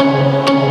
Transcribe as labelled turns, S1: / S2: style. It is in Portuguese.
S1: Música